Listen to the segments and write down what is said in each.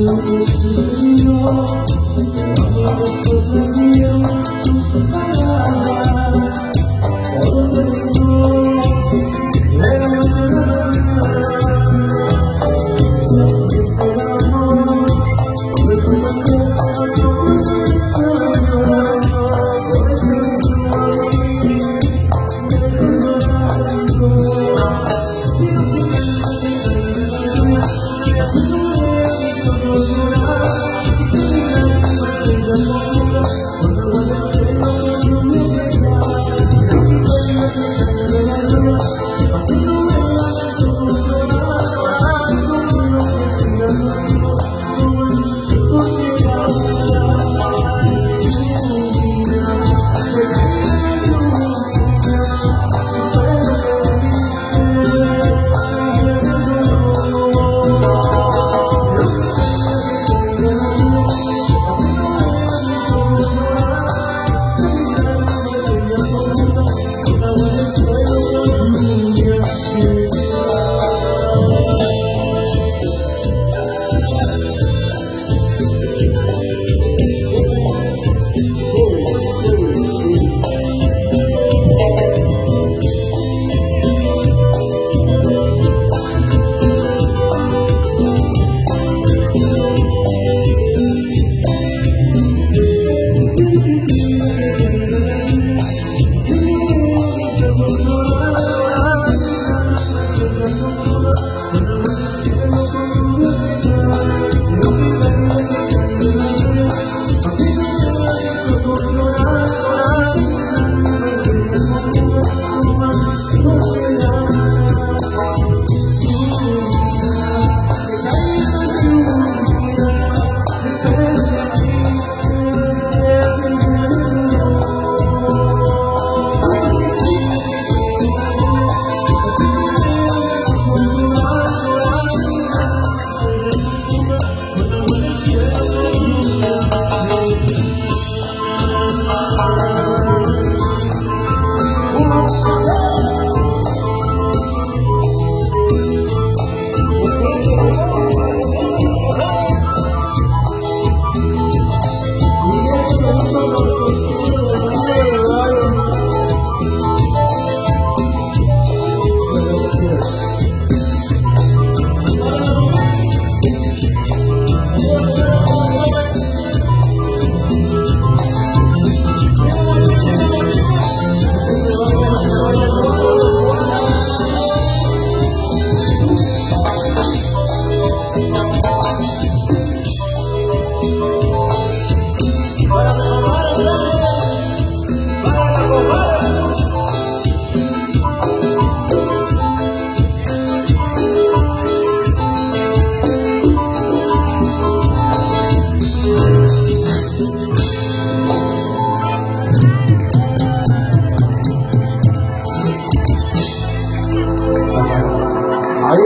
Ahí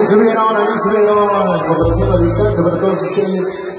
subieron, ahí subieron, complaciendo a distancia para todos ustedes.